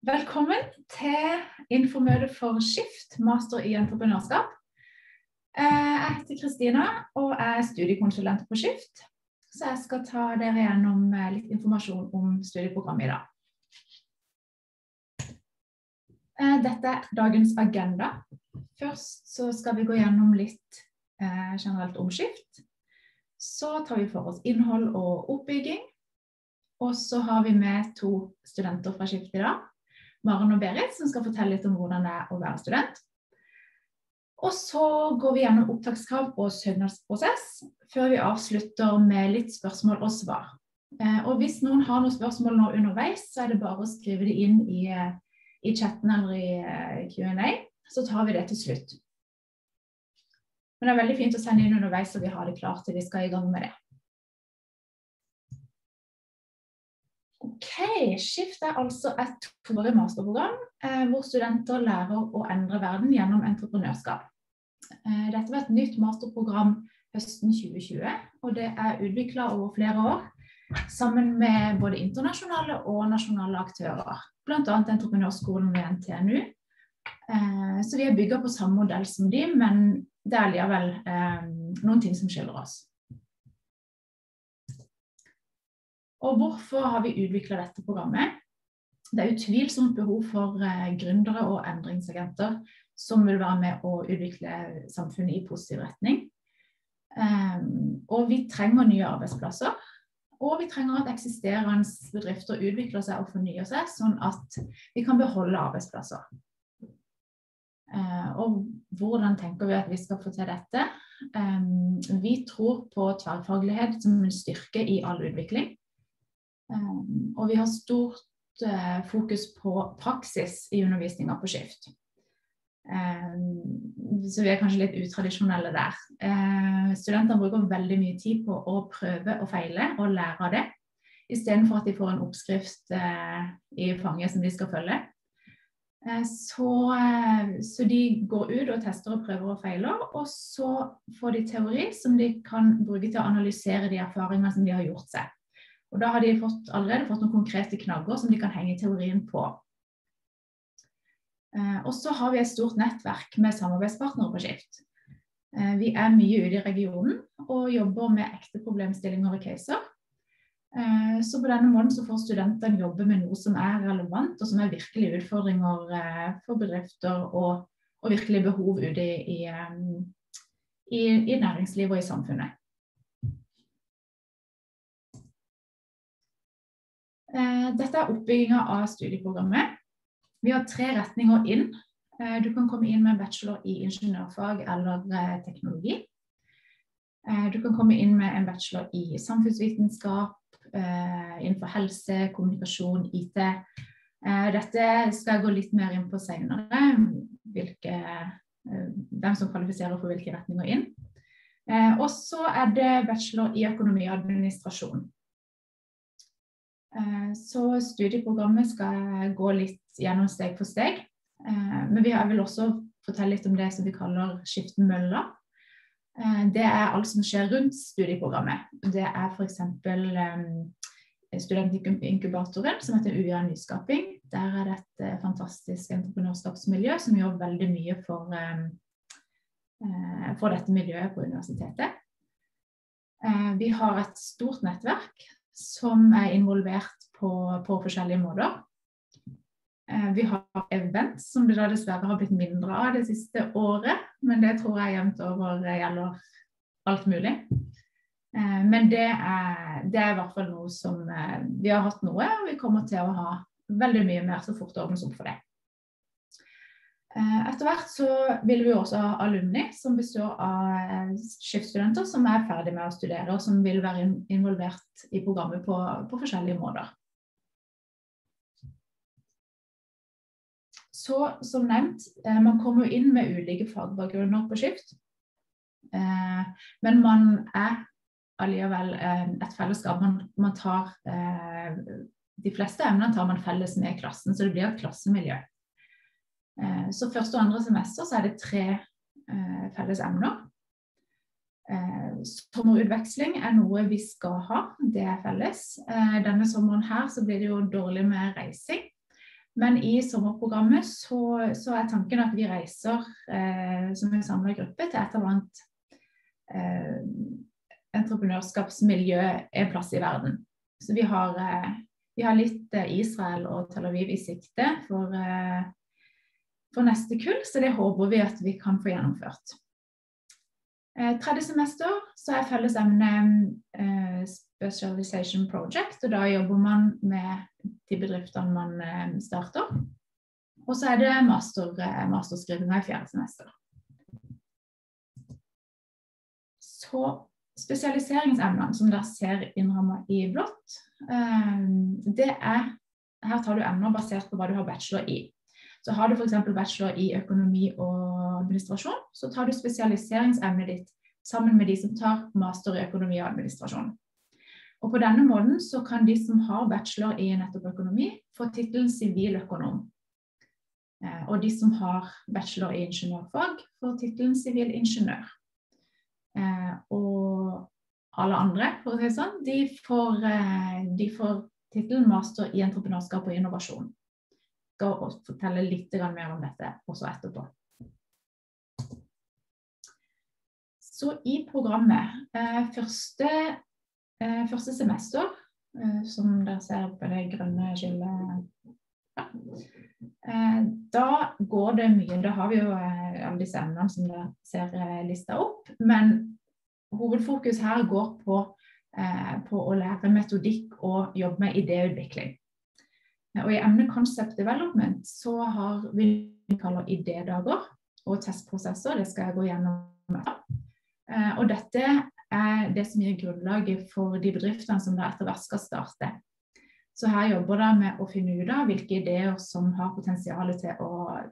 Velkommen til infomøte for Skift, master i entreprenørskap. Eh, jeg heter Kristina og er studiekonsulent på Skift. Så jeg skal ta dere gjennom eh, litt informasjon om studieprogrammet i dag. Eh, dette er dagens agenda. Først så skal vi gå gjennom litt generelt om Skift. Så tar vi for oss innhold og oppbygging. Og så har vi med to studenter fra Skift i dag. Maren og Berit, som skal fortelle litt om hvordan det er å være student. Og så går vi gjennom opptakskrav og søknadsprosess, før vi avslutter med litt spørsmål og svar. Eh, og hvis noen har noen spørsmål nå underveis, så er det bare å skrive det inn i, eh, i chatten eller i eh, Q&A, så tar vi det til slutt. Men det er veldig fint å sende inn underveis, så vi har det klart til vi skal i gang med det. Ok, Skift er altså et toårig masterprogram eh, hvor studenter lærer å endre verden gjennom entreprenørskap. Eh, dette var et nytt masterprogram høsten 2020, og det er utvikla over flere år sammen med både internasjonale og nasjonale aktører, bl.a. entreprenørskolen ved NTNU. Eh, så vi er bygga på samme modell som de, men det er likevel eh, noen ting som skiller oss. Og hvorfor har vi utvikla dette programmet? Det er utvilsomt behov for eh, gründere og endringsagenter som vil være med å utvikle samfunnet i positiv retning. Um, og vi trenger nye arbeidsplasser. Og vi trenger at eksisterende bedrifter utvikler seg og fornyer seg, sånn at vi kan beholde arbeidsplasser. Uh, og hvordan tenker vi at vi skal få til dette? Um, vi tror på tverrfaglighet som en styrke i all utvikling. Um, og vi har stort uh, fokus på praksis i undervisninga på skift. Um, så vi er kanskje litt utradisjonelle der. Uh, studentene bruker veldig mye tid på å prøve og feile og lære av det, istedenfor at de får en oppskrift uh, i fanget som de skal følge. Så, så, de går ut og tester og prøver og feiler, og så får de teori som de kan bruke til å analysere de erfaringene som de har gjort seg. Og Da har de fått, allerede fått noen konkrete knagger som de kan henge teorien på. Eh, og så har vi et stort nettverk med samarbeidspartnere på Skift. Eh, vi er mye ute i regionen og jobber med ekte problemstillinger og caser. Eh, så på denne måten så får studentene jobbe med noe som er relevant, og som er virkelige utfordringer eh, for bedrifter og, og virkelige behov ute i, i, eh, i, i næringslivet og i samfunnet. Dette er oppbygginga av studieprogrammet. Vi har tre retninger inn. Eh, du kan komme inn med en bachelor i ingeniørfag eller eh, teknologi. Du kan komme inn med en bachelor i samfunnsvitenskap, innenfor helse, kommunikasjon, IT. Dette skal jeg gå litt mer inn på senere, hvem som kvalifiserer for hvilke retninger inn. Og så er det bachelor i økonomi og administrasjon. Eh, så studieprogrammet skal gå litt gjennom steg for steg. Eh, men jeg vil også fortelle litt om det som vi kaller skiften mølla. Eh, det er alt som skjer rundt studieprogrammet. Det er f.eks. studentinkubatoren som heter UiA Nyskaping. Der er det et fantastisk entreprenørskapsmiljø som gjør veldig mye for, for dette miljøet på universitetet. Vi har et stort nettverk som er involvert på, på forskjellige måter. Eh, vi har event som det da dessverre har blitt mindre av det siste året. Men det tror jeg jevnt over gjelder alt mulig. Eh, men det er, det er, i hvert fall noe som eh, vi har hatt noe, og vi kommer til å ha veldig mye mer så fort det ordnes opp for det. Eh, etter hvert så vil vi også ha alumni, som består av eh, skiftstudenter som er ferdig med å studere, og som vil være involvert i programmet på, på forskjellige måter. Så som nevnt, eh, man kommer inn med ulike fagbakgrunner på skift. Men man er allikevel et fellesskap. Man, man tar De fleste emnene tar man felles med klassen, så det blir et klassemiljø. Eh, så første og andre semester så er det tre eh, felles emner. Eh, sommerutveksling er noe vi skal ha, det er felles. Denne sommeren her så blir det jo dårlig med reising. Men i sommerprogrammet så, så er tanken at vi reiser eh, som en samla gruppe til et eller annet eh, entreprenørskapsmiljø en plass i verden. Så vi har, eh, vi har litt Israel og Tel Aviv i sikte for, eh, for neste kull, så det håper vi at vi kan få gjennomført. Eh, tredje semester så er fellesemnet eh, Specialization Project, og da jobber man med de bedriftene man eh, starter. Og så er det master, eh, masterskrivinga i fjerde semester. Så spesialiseringsemnene som dere ser innramma i blått, eh, det er Her tar du emner basert på hva du har bachelor i. Så har du f.eks. bachelor i økonomi og administrasjon, så tar du spesialiseringsemnet ditt sammen med de som tar master i økonomi og administrasjon. Og På denne måten så kan de som har bachelor i nettopp økonomi, få tittelen siviløkonom. Eh, og de som har bachelor i ingeniørfag, får tittelen sivilingeniør. Eh, og alle andre, for å si sånn, de får, eh, de får tittelen master i entreprenørskap og innovasjon. Skal fortelle litt mer om dette også etterpå. Så i programmet første Eh, første semester, eh, som dere ser på det grønne skillet ja. eh, Da går det mye. Da har vi jo eh, alle disse emnene som dere ser eh, lista opp. Men hovedfokus her går på, eh, på å lære metodikk og jobbe med idéutvikling. Og I emnet Concept Development så har vi kaller idédager og testprosesser. Det skal jeg gå gjennom. Og dette er det som gir grunnlaget for de bedriftene som da etter hvert skal starte. Så her jobber de med å finne ut av hvilke ideer som har potensial til å,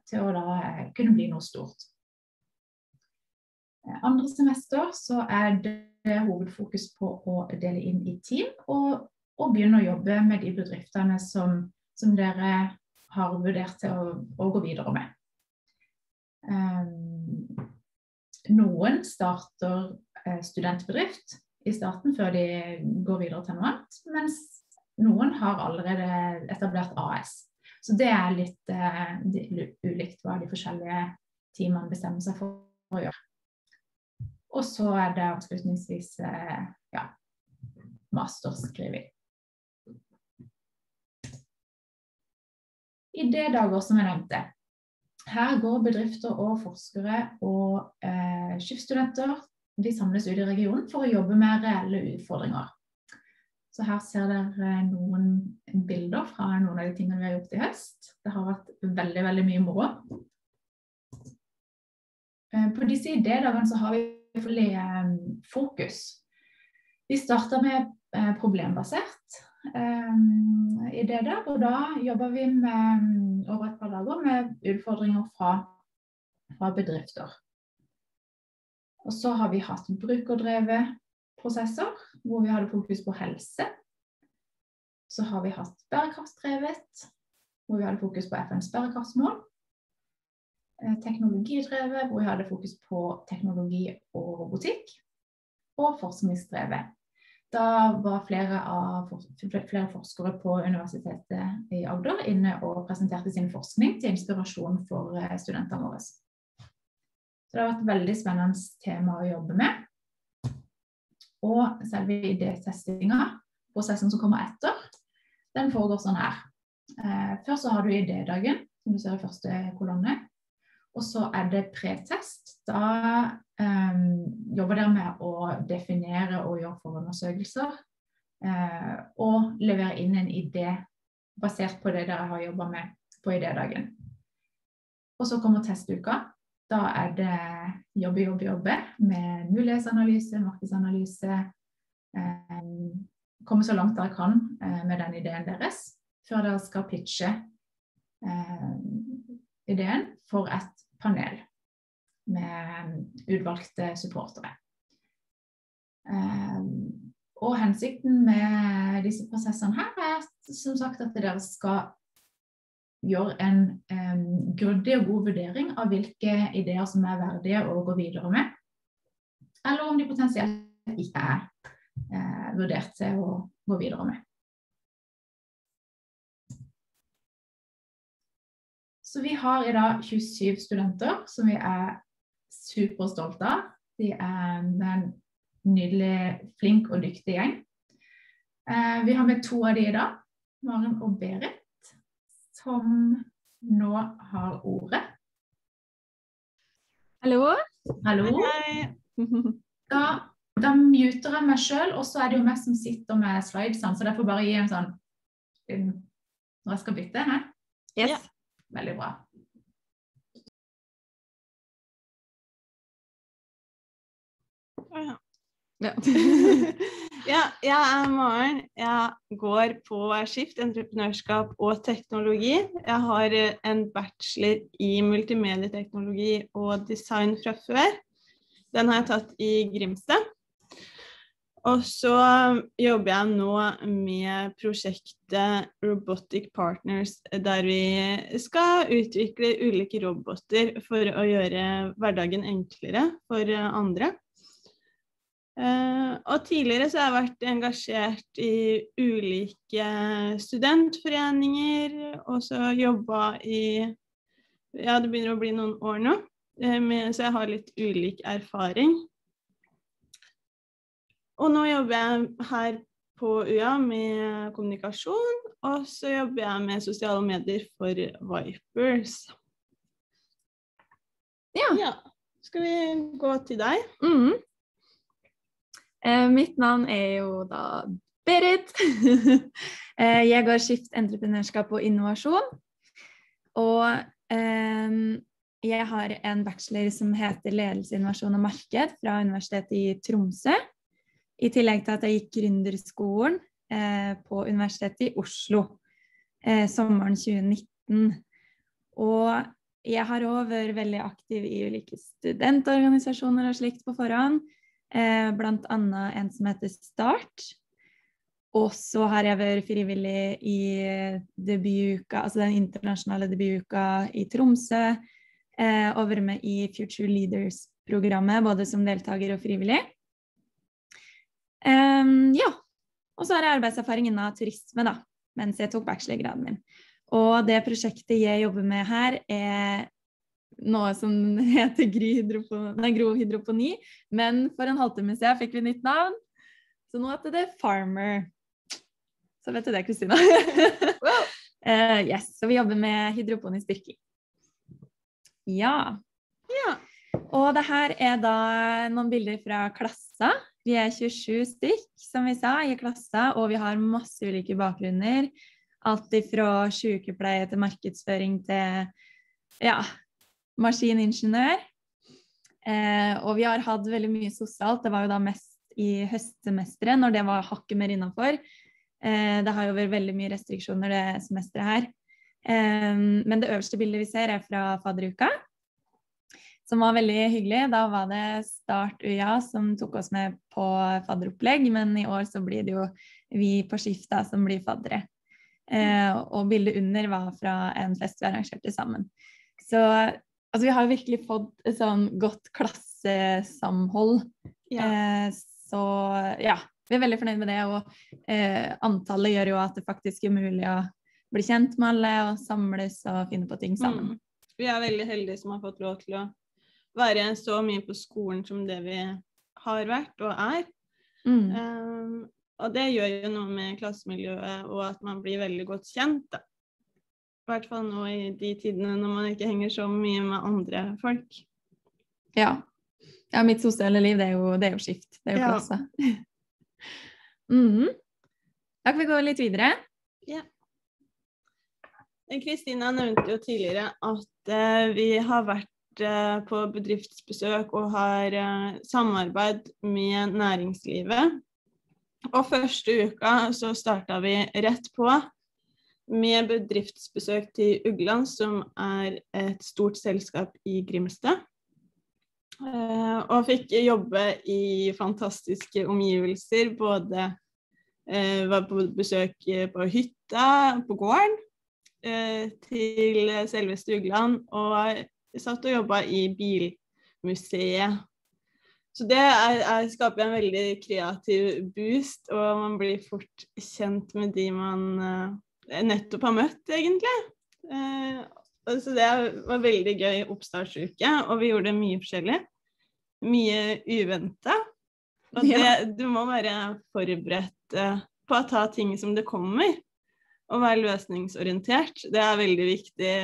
til å da eh, kunne bli noe stort. Eh, andre semester så er det hovedfokus på å dele inn i team og, og begynne å jobbe med de bedriftene som, som dere har vurdert til å, å gå videre med. Um, noen starter Eh, studentbedrift i starten før de går videre til noe annet. Mens noen har allerede etablert AS. Så det er litt uh, ulikt hva de forskjellige teamene bestemmer seg for å gjøre. Og så er det avslutningsvis uh, ja, masterskriving. Idédager, som jeg nevnte. Her går bedrifter og forskere og eh, skipsstudenter de samles ut i regionen for å jobbe med reelle utfordringer. Så her ser dere eh, noen bilder fra noen av de tingene vi har gjort i høst. Det har vært veldig, veldig mye moro. Eh, på disse idédagene så har vi eh, fokus. Vi starter med problembasert idédag, og da jobber vi med, over et par dager med utfordringer fra, fra bedrifter. Og så har vi hatt brukerdrevet prosesser, hvor vi hadde fokus på helse. Så har vi hatt bærekraftsdrevet, hvor vi hadde fokus på FNs bærekraftsmål. Eh, teknologidrevet, hvor vi hadde fokus på teknologi og robotikk. Og forskningsdrevet. Da var flere, av, flere forskere på Universitetet i Agder inne og presenterte sin forskning til inspirasjon for eh, studentene våre. Så det har vært et veldig spennende tema å jobbe med. Og selve idétestinga, prosessen som kommer etter, den foregår sånn her. Eh, først så har du idédagen, som du ser i første kolonne. Og så er det pretest. Da eh, jobber dere med å definere og gjøre forundersøkelser. Eh, og levere inn en idé basert på det dere har jobba med på idédagen. Og så kommer testuka. Da er det jobbe, jobbe, jobbe med mulighetsanalyse, markedsanalyse. Eh, komme så langt dere kan eh, med den ideen deres før dere skal pitche eh, ideen for et panel med utvalgte supportere. Eh, og hensikten med disse prosessene her er som sagt at dere skal gjøre en um, grundig og god vurdering av hvilke ideer som er verdige å gå videre med, eller om de potensielt ikke er uh, vurdert til å gå videre med. Så vi har i dag 27 studenter som vi er superstolte av. De er en nydelig, flink og dyktig gjeng. Eh, vi har med to av de i dag, Maren og Berit, som nå har ordet. Hallo. Hallo. Hei. Da, da muter jeg meg sjøl, og så er det jo meg som sitter med slidesene, så derfor bare gi en sånn Når jeg skal bytte, hæ? Yes. Ja. Veldig bra. Ja. Ja. jeg er Maren. Jeg går på Skift entreprenørskap og teknologi. Jeg har eh, en bachelor i multimedieteknologi og design fra før. Den har jeg tatt i Grimstad. Og så jobber jeg nå med prosjektet Robotic Partners, der vi skal utvikle ulike roboter for å gjøre hverdagen enklere for eh, andre. Eh, og tidligere så har jeg vært engasjert i ulike studentforeninger, og så jobba i Ja, det begynner å bli noen år nå, eh, så jeg har litt ulik erfaring. Og nå jobber jeg her på UiA med kommunikasjon, og så jobber jeg med sosiale medier for Vipers. Ja. Ja. Skal vi gå til deg? Mhm. Eh, mitt navn er jo da Berit. eh, jeg går skift entreprenørskap og innovasjon. Og eh, jeg har en bachelor som heter ledelse, innovasjon og marked fra Universitetet i Tromsø. I tillegg til at jeg gikk gründerskolen eh, på Universitetet i Oslo eh, sommeren 2019. Og jeg har òg vært veldig aktiv i ulike studentorganisasjoner og slikt på forhånd. Eh, blant annet en som heter Start. Og så har jeg vært frivillig i debutuka, altså den internasjonale debutuka i Tromsø. Eh, og vært med i Future Leaders-programmet, både som deltaker og frivillig. Em, ja. Og så har jeg arbeidserfaring innen turisme, da, mens jeg tok bachelorgraden min. Og det prosjektet jeg jobber med her, er noe som heter nei, grohydroponi. Men for en halvtime siden fikk vi nytt navn, så nå heter det Farmer. Så vet du det, Kristina. uh, yes, så vi jobber med hydroponisk dyrking. Ja. Ja. Og det her er da noen bilder fra klassa. Vi er 27 stykk, som vi sa, i klassa, og vi har masse ulike bakgrunner. Alt ifra sykepleie til markedsføring til ja, maskiningeniør. Eh, og vi har hatt veldig mye sosialt. Det var jo da mest i høstsemesteret, når det var hakket mer innafor. Eh, det har jo vært veldig mye restriksjoner det semesteret her. Eh, men det øverste bildet vi ser, er fra fadderuka, som var veldig hyggelig. Da var det Start UiA som tok oss med på fadderopplegg, men i år så blir det jo vi på skift da som blir faddere. Eh, og bildet under var fra en fest vi arrangerte sammen. Så altså, vi har virkelig fått et sånn godt klassesamhold. Ja. Eh, så ja, vi er veldig fornøyd med det. Og eh, antallet gjør jo at det faktisk er mulig å bli kjent med alle og samles og finne på ting sammen. Mm. Vi er veldig heldige som har fått lov til å være så mye på skolen som det vi har vært og er. Mm. Um, og det gjør jo noe med klassemiljøet, og at man blir veldig godt kjent. Da. I hvert fall nå i de tidene når man ikke henger så mye med andre folk. Ja. ja, mitt sosiale liv, det er jo, det er jo skift. Det er jo Ja. klasse. mm. Da kan vi gå litt videre. Kristina nevnte jo tidligere at eh, vi har vært eh, på bedriftsbesøk og har eh, samarbeid med næringslivet. Og første uka så starta vi rett på med bedriftsbesøk til Ugland, som er et stort selskap i Grimstad. Eh, og fikk jobbe i fantastiske omgivelser. Både var på besøk på hytta, på gården, til selveste Ugland. Og satt og jobba i bilmuseet. Så det er, er, skaper en veldig kreativ boost, og man blir fort kjent med de man uh, nettopp har møtt, egentlig. Uh, så det var veldig gøy oppstartsuke, og vi gjorde mye forskjellig. Mye uventa. Og det, Ja. du må være forberedt uh, på å ta ting som det kommer. Og være løsningsorientert. Det er veldig viktig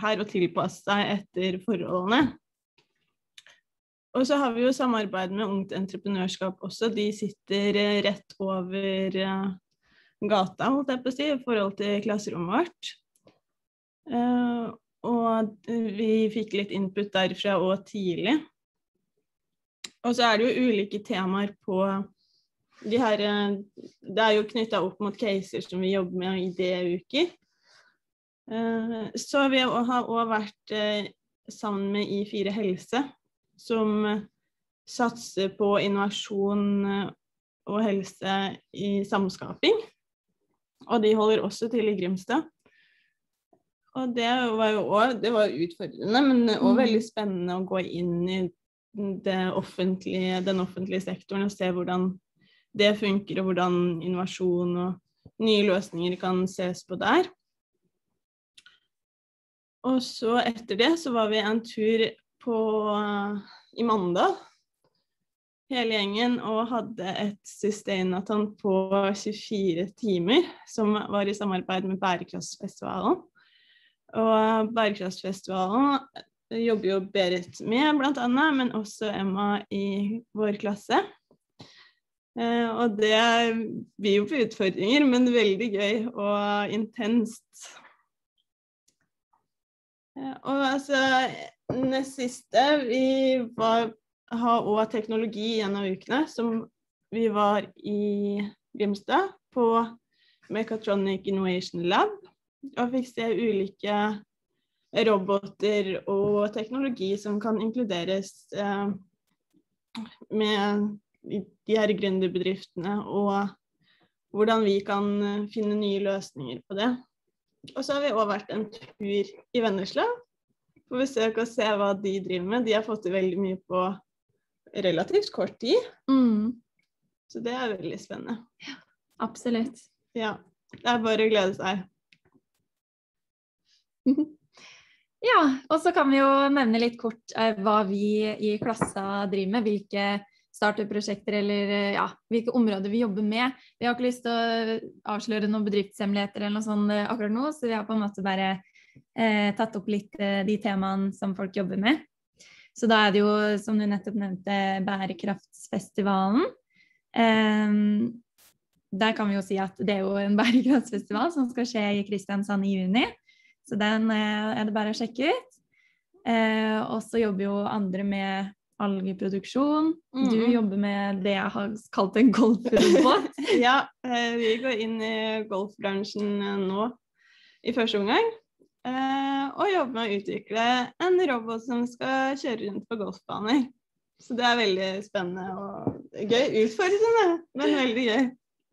her å tilpasse seg etter forholdene. Og så har vi jo samarbeid med Ungt Entreprenørskap også. De sitter eh, rett over eh, gata, holdt jeg på å si, i forhold til klasserommet vårt. Eh, og vi fikk litt input derfra òg tidlig. Og så er det jo ulike temaer på de her Det er jo knytta opp mot caser som vi jobber med i det Eh, Så vi har òg vært eh, sammen med I4 Helse, som eh, satser på innovasjon eh, og helse i samskaping. Og de holder også til i Grimstad. Og det var jo òg Det var utfordrende, men òg Mm. veldig spennende å gå inn i det offentlige, den offentlige sektoren og se hvordan det funker, og hvordan innovasjon og nye løsninger kan ses på der. Og så etter det så var vi en tur på, i Mandal, hele gjengen, og hadde et sustainathon på 24 timer, som var i samarbeid med Bærekraftsfestivalen. Og Bærekraftsfestivalen jobber jo Berit med, blant annet, men også Emma i vår klasse. Eh, og det blir jo på utfordringer, men veldig gøy og intenst. Eh, og altså, nest siste Vi var, har òg teknologi i en av ukene, som vi var i Grimstad på Mechatronic Innovation Lab. Og fikk se ulike roboter og teknologi som kan inkluderes eh, med de her gründerbedriftene, og hvordan vi kan eh, finne nye løsninger på det. Og så har vi òg vært en tur i Vennesla på besøk og se hva de driver med. De har fått til veldig mye på relativt kort tid, Mm, så det er veldig spennende. Ja, absolutt. Ja, det er bare å glede seg. Ja, og så kan vi jo nevne litt kort eh, hva vi i klassa driver med. Hvilke startup-prosjekter eller eh, ja, hvilke områder vi jobber med. Vi har ikke lyst til å avsløre noen bedriftshemmeligheter eller noe sånt eh, akkurat nå, så vi har på en måte bare eh, tatt opp litt eh, de temaene som folk jobber med. Så da er det jo, som du nettopp nevnte, Bærekraftsfestivalen. Ehm, der kan vi jo si at det er jo en bærekraftsfestival som skal skje i Kristiansand i juni. Så den eh, er det bare å sjekke ut. Eh, og så jobber jo andre med algeproduksjon. Du Mhm. jobber med det jeg har kalt en golfrobot. Ja, eh, vi går inn i golfbransjen eh, nå i første omgang. eh, Og jobber med å utvikle en robot som skal kjøre rundt på golfbaner. Så det er veldig spennende og gøy. Utfordrende, men veldig gøy.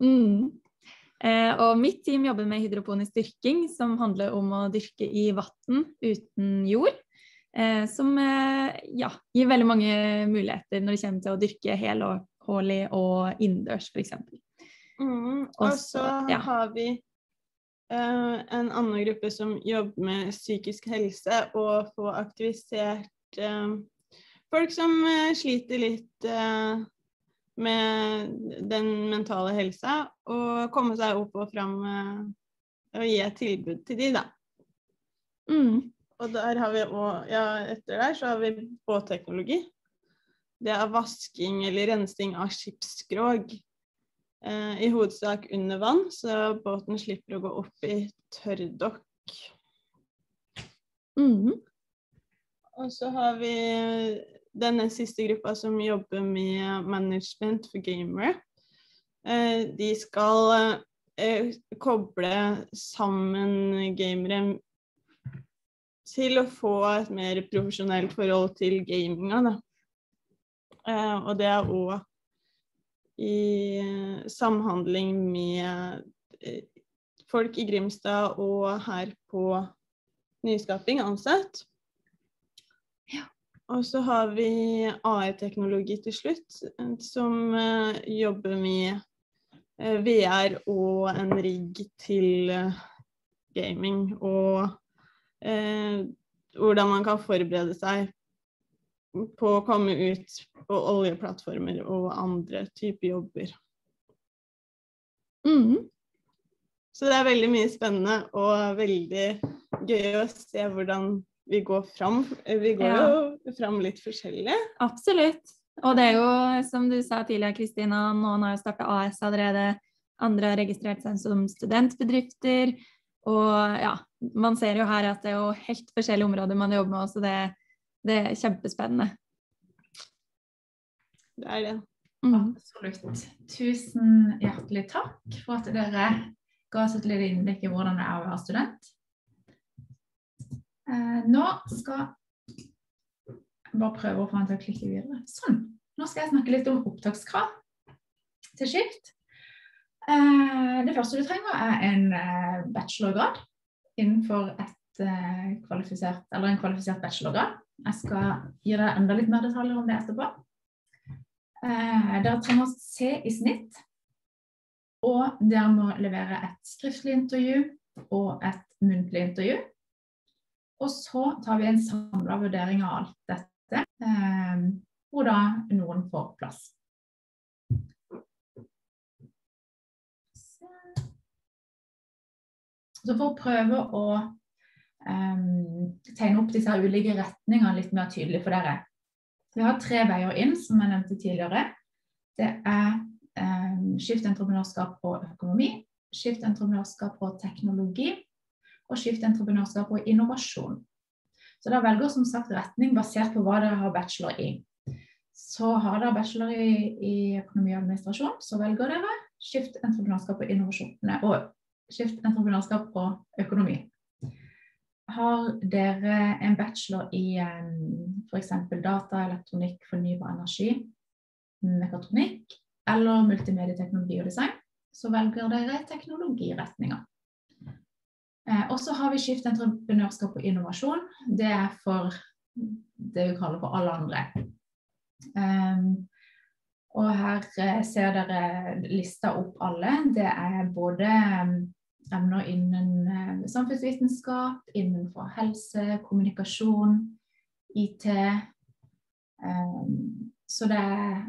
Mm. Eh, og mitt team jobber med hydroponisk dyrking, som handler om å dyrke i vann uten jord. Eh, som eh, ja, gir veldig mange muligheter når det kommer til å dyrke helårlig og innendørs, f.eks. Mm, Og så- ja. har vi eh, en annen gruppe som jobber med psykisk helse og få aktivisert eh, folk som eh, sliter litt eh, med den mentale helsa, og komme seg opp og fram og gi et tilbud til de, da. Mm. Og der har vi også, ja, etter der så har vi båtteknologi. Det er vasking eller rensing av skipsskrog. Eh, I hovedsak under vann, så båten slipper å gå opp i tørrdokk. Mm. Og så har vi denne siste gruppa som jobber med management for gamere. Eh, de skal eh, koble sammen gamere til å få et mer profesjonelt forhold til gaminga, da. Eh, og det er òg i eh, samhandling med eh, folk i Grimstad og her på Nyskaping ansatt. Og så har vi AI-teknologi til slutt, eh, som eh, jobber med eh, VR og en rigg til gaming. Og eh, hvordan man kan forberede seg på å komme ut på oljeplattformer og andre typer jobber. Mm. Så det er veldig mye spennende og veldig gøy å se hvordan vi går fram. Vi går Ja. jo fram litt forskjellig. Absolutt. Og det er jo, som du sa tidligere, Kristina, noen har jo starta AS allerede. Andre har registrert seg som studentbedrifter. Og ja, man ser jo her at det er jo helt forskjellige områder man jobber med, så det, det er kjempespennende. Det er det. Mm. Absolutt. Tusen hjertelig takk for at dere ga oss et lite innblikk i hvordan det er å være student. Eh, nå skal jeg bare prøve å få han til å klikke videre. Sånn. Nå skal jeg snakke litt om opptakskrav til skift. Eh, det første du trenger, er en eh, bachelorgrad innenfor et eh, kvalifisert, eller en kvalifisert bachelorgrad. Jeg skal gi deg enda litt mer detaljer om det etterpå. Dere trenger C i snitt, og dere må levere et skriftlig intervju og et muntlig intervju. Og så tar vi en samla vurdering av alt dette, hvor da noen får plass. Så for å prøve å um, tegne opp disse ulike retningene litt mer tydelig for dere, vi har tre veier inn, som jeg nevnte tidligere. Det er eh, skiftentreprenørskap på økonomi, skiftentreprenørskap på teknologi og skiftentreprenørskap på innovasjon. Så dere velger som sagt retning basert på hva dere har bachelor i. Så har dere bachelor i, i økonomi og administrasjon, så velger dere skiftentreprenørskap og innovasjon. Nei, entreprenørskap og økonomi har dere en bachelor i um, f.eks. data, elektronikk, fornybar energi, mekatronikk eller multimedieteknologi og design, så velger dere teknologiretninger. Eh, og så har vi skiftentreprenørskap og innovasjon. Det er for det vi kaller for alle andre. Um, og her eh, ser dere lista opp alle. Det er både um, emner innen eh, samfunnsvitenskap, innenfor helse, kommunikasjon, IT. Um, så det er,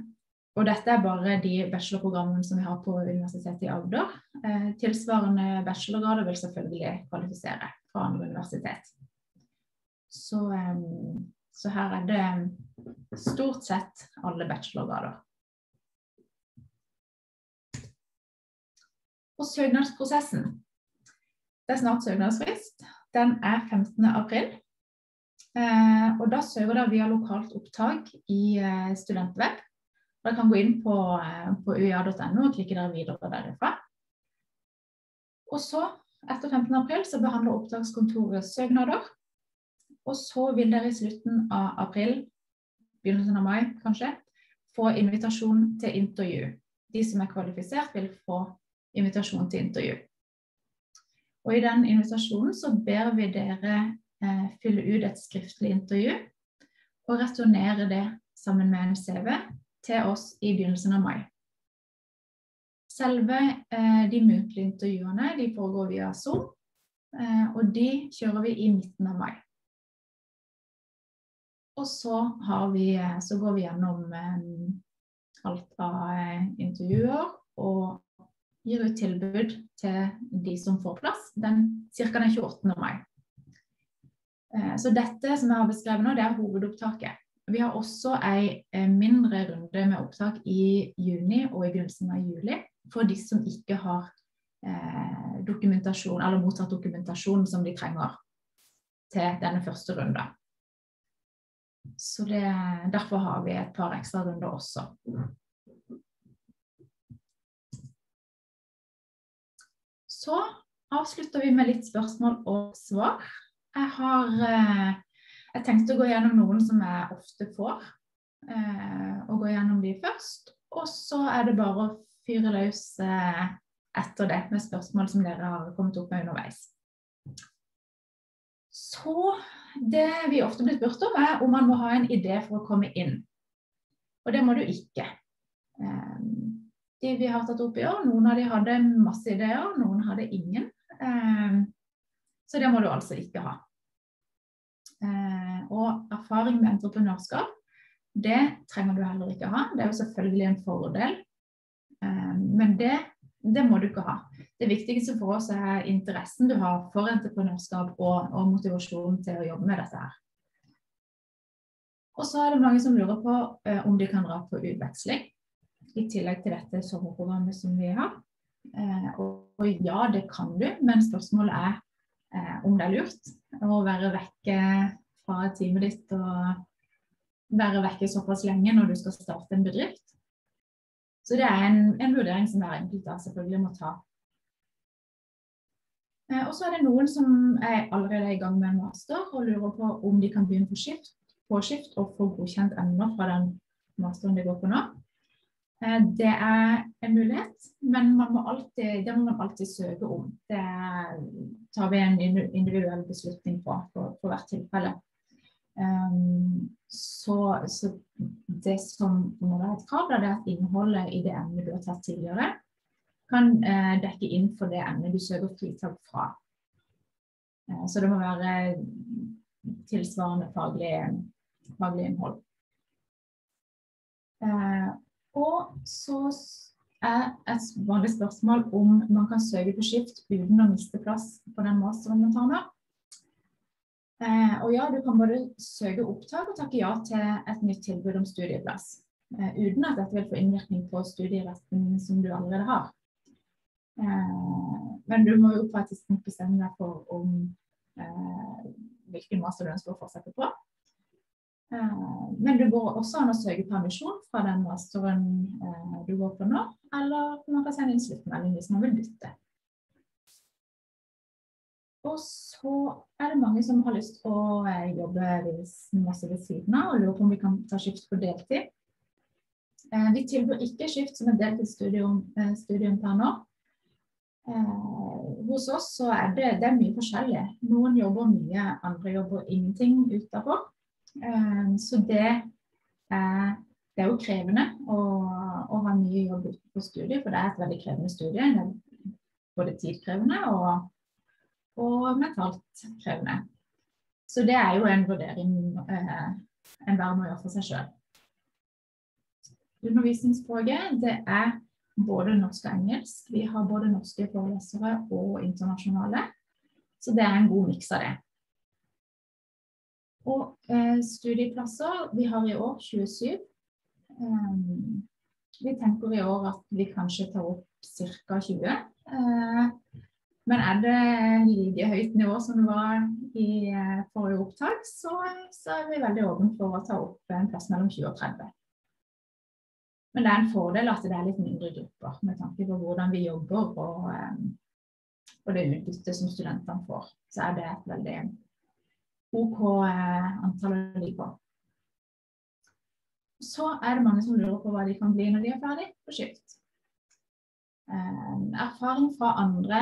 og dette er bare de bachelorprogrammene som vi har på Universitetet i Agder. Eh, tilsvarende bachelorgrader vil selvfølgelig kvalifisere fra andre universitet. Så, um, så her er det stort sett alle bachelorgrader. Og søknadsprosessen. Det er snart søknadsfrist. Den er 15. april. Eh, og da søker dere via lokalt opptak i eh, Studentweb. Dere kan gå inn på, eh, på uia.no og klikke dere videre derifra. Og så, etter 15. april, så behandler opptakskontoret søknader. Og så vil dere i slutten av april, begynnelsen av mai kanskje, få invitasjon til intervju. De som er kvalifisert, vil få invitasjon til intervju. Og I den invitasjonen så ber vi dere eh, fylle ut et skriftlig intervju og returnere det sammen med en CV til oss i begynnelsen av mai. Selve eh, de muntlige intervjuene de foregår via Zoom, eh, og de kjører vi i midten av mai. Og så, vi, eh, så går vi gjennom eh, alt av eh, intervjuer og gir ut tilbud til de som får plass, den ca. den 28. mai. Så dette som jeg har beskrevet nå, det er hovedopptaket. Vi har også en mindre runde med opptak i juni og i begynnelsen av juli for de som ikke har eh, dokumentasjon, eller mottatt dokumentasjon som de trenger til denne første runden. Så det, derfor har vi et par ekstra runder også. Så avslutter vi med litt spørsmål og svar. Jeg har eh, jeg tenkte å gå gjennom noen som jeg ofte får, eh, og gå gjennom de først. Og så er det bare å fyre løs eh, etter det med spørsmål som dere har kommet opp med underveis. Så det vi ofte blir spurt om, er om man må ha en idé for å komme inn. Og det må du ikke. De vi har tatt opp i år, noen av de hadde masse ideer, noen hadde ingen. Så det må du altså ikke ha. og erfaring med entreprenørskap, det trenger du heller ikke ha. Det er jo selvfølgelig en fordel, eh, men det, det må du ikke ha. Det viktigste for oss er interessen du har for entreprenørskap og, og motivasjonen til å jobbe med dette her. Og så er det mange som lurer på eh, om de kan dra på utveksling, i tillegg til dette sommerprogrammet som vi har. Eh, og, og, ja, det kan du, men spørsmålet er eh, om det er lurt å være vekke fra teamet ditt og være vekke såpass lenge når du skal starte en bedrift. Så det er en, en vurdering som hver enkelt da selvfølgelig må ta. Eh, og så er det noen som er allerede i gang med en master og lurer på om de kan begynne på skift, på skift og få godkjent emner fra den masteren de går på nå. Eh, det er en mulighet, men alltid, det må man alltid søke om. Det tar vi en individuell beslutning på for, hvert tilfelle. Um, så, så, det som må være et krav, er at innholdet i det emnet du har tatt tidligere, kan uh, dekke inn for det emnet du søker fritak fra. Uh, så det må være tilsvarende faglig, faglig innhold. Eh, og så er et vanlig spørsmål om man kan søke på skift uten å miste plass på den masteren man tar med. Eh, og ja, du kan både søke opptak og takke ja til et nytt tilbud om studieplass. Eh, uten at dette vil få innvirkning på studieretten som du allerede har. Eh, men du må jo tidspunkt bestemme deg for om hvilken master du ønsker å fortsette på. Eh, men du går også an å søke permisjon fra den masteren eh, du går på nå, eller man kan sende inn sluttmelding hvis man vil bytte. Og så er det mange som har lyst til å eh, jobbe masse ved siden av og lurer på om vi kan ta skift på deltid. Vi tilbyr ikke skift som et deltidsstudium per nå. Hos oss så er det, det er mye forskjellig. Noen jobber mye, andre jobber ingenting utenfor. Så det det er jo krevende å, å ha mye jobb utenfor studiet, for det er et veldig krevende studie. Både tidkrevende og og mentalt krevende. Så det er jo en vurdering eh, enhver må gjøre for seg sjøl. Undervisningsspråket det er både norsk og engelsk. Vi har både norske forelesere og internasjonale. Så det er en god miks av det. Og eh, studieplasser Vi har i år 27. Um, vi tenker i år at vi kanskje tar opp ca. 20. Uh, men er det like høyt nivå som det var i uh, forrige opptak, så, så er vi veldig åpne for å ta opp en plass mellom 20 og 30. Men det er en fordel at det er litt mindre grupper, med tanke på hvordan vi jobber og, um, og det utbyttet som studentene får. Så er det et veldig OK eh, antall å ligge på. Så er det mange som lurer på hva de kan bli når de er ferdig på skift. erfaring fra andre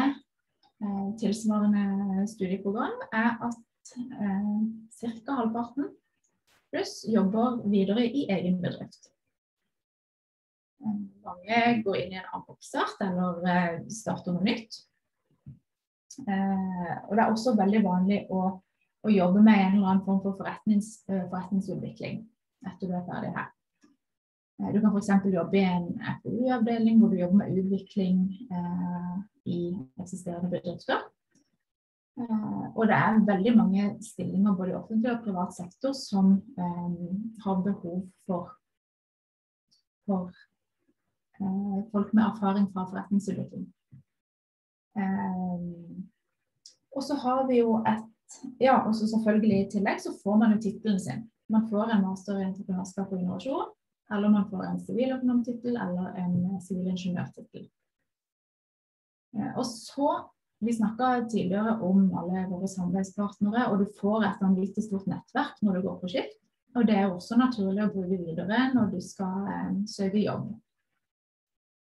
Eh, tilsvarende studieprogram, er at eh, ca. halvparten pluss jobber videre i egen bedrift. Eh, mange går inn i en annen oppstart eller eh, starter noe nytt. Eh, og det er også veldig vanlig å, å, jobbe med en eller annen form for forretnings, eh, forretningsutvikling etter du er ferdig her. Du kan f.eks. jobbe i en FoU-avdeling hvor du jobber med utvikling eh, i eksisterende bedrifter. Eh, og det er veldig mange stillinger både i offentlig og privat sektor som eh, har behov for, for eh, folk med erfaring fra forretningsutvikling. Eh, og så har vi jo et Ja, og så selvfølgelig i tillegg så får man jo tittelen sin. Man får en master i entreprenørskap og innovasjon eller man får en siviløkonomtittel eller en sivilingeniørtittel. Eh, og så, Vi snakka tidligere om alle våre samarbeidspartnere, og du får et vanvittig stort nettverk når du går på skift. Og det er også naturlig å bruke videre når du skal eh, søke jobb.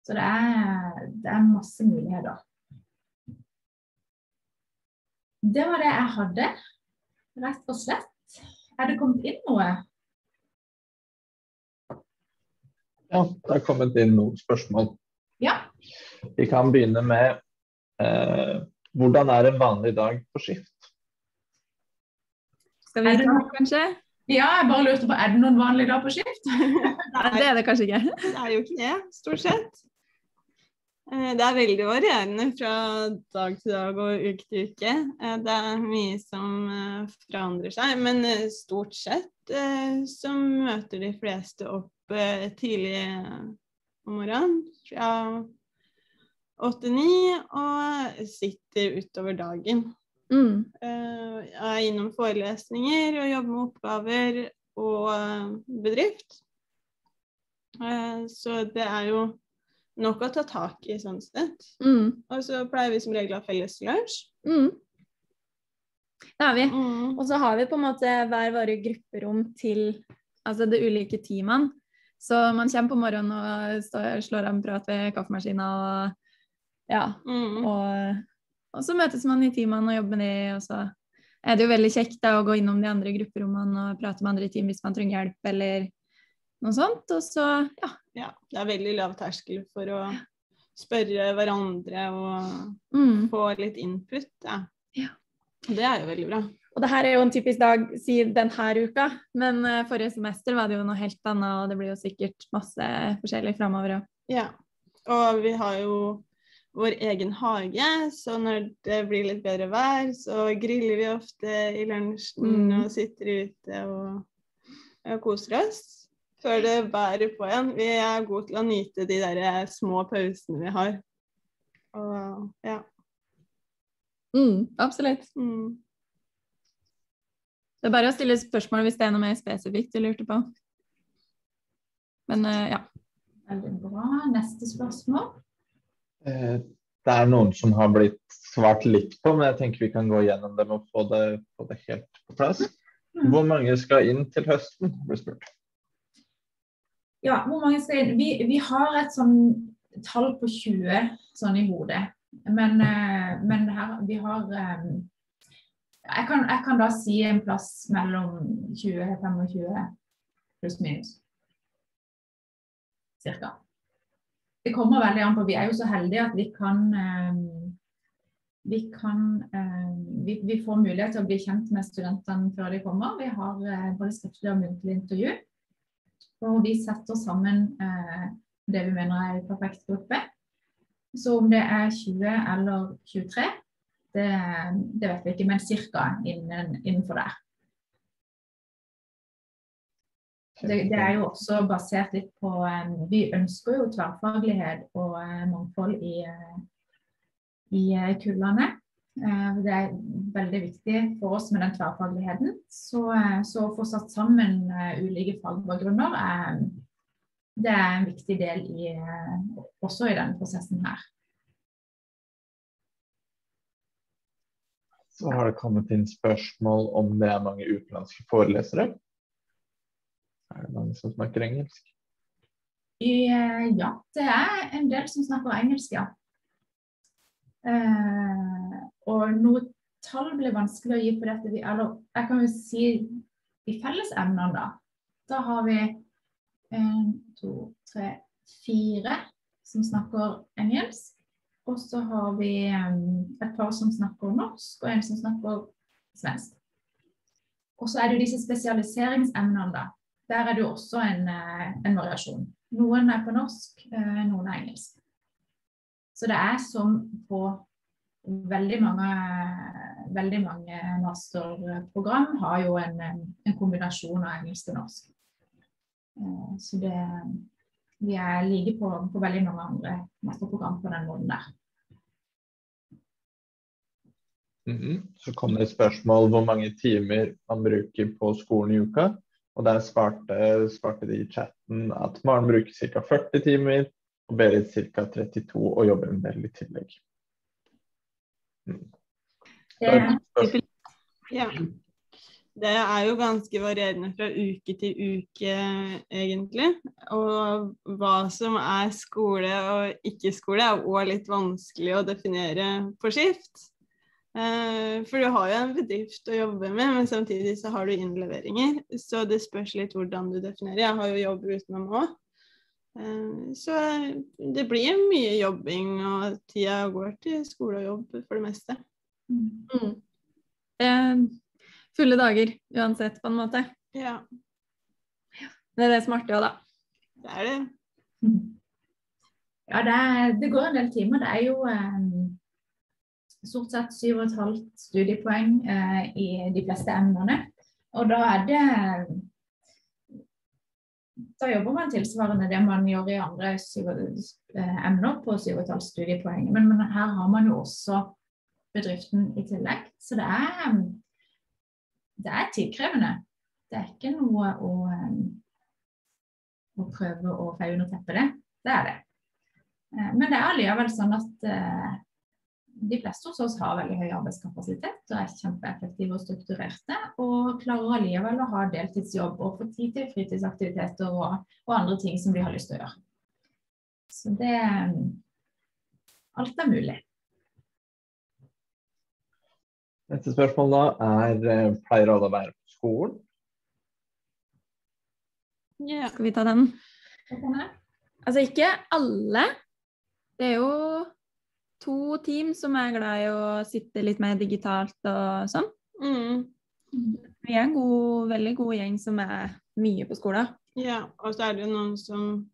Så det er, det er masse muligheter. Det var det jeg hadde, rett og slett. Er det kommet inn noe? Ja, det har kommet inn noen spørsmål. Ja. Vi kan begynne med eh, hvordan er en vanlig dag på skift? Skal vi Er ta, kanskje? Ja, jeg bare lurte på, er det noen vanlige dag på skift? Nei, det er det kanskje ikke. Det er jo ikke det, stort sett. Eh, Det er veldig varierende fra dag til dag og uke til uke. Eh, Det er mye som eh, forandrer seg, men stort sett så møter de fleste opp tidlig om morgenen fra åtte-ni og sitter utover dagen. Mm. Jeg er innom forelesninger og jobber med oppgaver og bedrift. Så det er jo nok å ta tak i sånn sett. Mm. Og så pleier vi som regel å ha felles lunsj. Mm. Det har vi. Mm. Og så har vi på en måte hver våre grupperom til altså de ulike teamene. Så man kommer på morgenen og står, slår av en prat ved kaffemaskina, og ja. Mm. Og, og så møtes man i teamene og jobber med det, og så er det jo veldig kjekt da, å gå innom de andre grupperommene og prate med andre team hvis man trenger hjelp eller noe sånt. Og så, ja. Ja, det er veldig lav terskel for å spørre hverandre og Mm. få litt input. Ja. Ja. Det er jo veldig bra. Og det her er jo en typisk dag, si denne uka, men eh, forrige semester var det jo noe helt annet, og det blir jo sikkert masse forskjellig framover òg. Ja. Og vi har jo vår egen hage, så når det blir litt bedre vær, så griller vi ofte i lunsjen Mm. og sitter ute og, og koser oss. Før det bærer på igjen. Vi er gode til å nyte de der små pausene vi har. Og ja. Mm, absolutt. Mm. Det er bare å stille spørsmål hvis det er noe mer spesifikt du lurte på. Men uh, ja. Veldig bra. Neste spørsmål. Eh, Det er noen som har blitt svart litt på, men jeg tenker vi kan gå gjennom dem og få det, få det helt på plass. Hvor mange skal inn til høsten? blir spurt. Ja, hvor mange skal inn? Vi, vi har et sånn tall på 20 sånn i hodet. Men, eh, men her, vi har eh, jeg, kan, jeg kan da si en plass mellom 20 og 25 pluss minus. Cirka. Det kommer veldig an på. Vi er jo så heldige at vi kan eh, vi, kan, vi, vi får mulighet til å bli kjent med studentene før de kommer. Vi har både skriftlig og muntlig intervju. Og vi setter sammen eh, det vi mener er en perfekt gruppe. Så om det er 20 eller 23, det, det vet vi ikke, men ca. Innen, innenfor der. Det, det er jo også basert litt på eh, Vi ønsker jo tverrfaglighet og eh, mangfold i, eh, i kullene. Eh, Det er veldig viktig for oss med den tverrfagligheten. Så, eh, så å få satt sammen eh, ulike fagbakgrunner er, det er en viktig del i, også i denne prosessen her. Så har det kommet inn spørsmål om det er mange utenlandske forelesere. Er det mange som snakker engelsk? Ja, det er en del som snakker engelsk, ja. Og noe tall blir vanskelig å gi på dette. Vi, eller, jeg kan jo si de fellesemnene, da. Da har vi en, to, tre, fire som snakker engelsk. Og så har vi et par som snakker norsk, og en som snakker svensk. Og så er det disse spesialiseringsemnene, da. Der er det jo også en, eh, en variasjon. Noen er på norsk, eh, noen er engelsk. Så det er som på veldig mange, veldig mange masterprogram har jo en, en kombinasjon av engelsk og norsk. Eh, Så det, vi er like på, på veldig mange andre masterprogram på den måten der. Mhm. Så kom det et spørsmål hvor mange timer man bruker på skolen i uka. Og der svarte, svarte de i chatten at Maren bruker ca. 40 timer, og Berit ca. 32 og jobber en del i tillegg. Det, Ja. Det er jo ganske varierende fra uke til uke, egentlig. Og hva som er skole og ikke skole, er òg litt vanskelig å definere på skift. Eh, For du har jo en bedrift å jobbe med, men samtidig så har du innleveringer. Så det spørs litt hvordan du definerer. Jeg har jo jobb utenom òg. Så det blir mye jobbing, og tida går til skole og jobb for det meste. mm. Mm. Eh, fulle dager uansett, på en måte. Ja, Det er det som er artig òg, da. det er det. Ja, det, er, det går en del timer. Det er jo eh, stort sett 7,5 studiepoeng eh, i de fleste emnene. Og da er det Da jobber man tilsvarende det man gjør i andre eh, emner på 7,5 studiepoeng. Men, men her har man jo også bedriften i tillegg. Så det er, det er tidkrevende. Det er ikke noe å, eh, å prøve å feie under teppet, det. Det er det. Eh, Men det er allikevel sånn at eh, de fleste hos oss har veldig høy arbeidskapasitet og er kjempeeffektive og strukturerte, og klarer allikevel å ha deltidsjobb og få tid til fritidsaktiviteter og, og andre ting som de har lyst til å gjøre. Så det Alt er mulig. Neste spørsmål da er eh, pleier alle å være på skolen? Ja. Skal vi ta den? Altså ikke alle. Det er jo to team som er glad i å sitte litt mer digitalt og sånn. Mm. Vi er en god, veldig god gjeng som er mye på skolen. ja. Og så er det jo noen som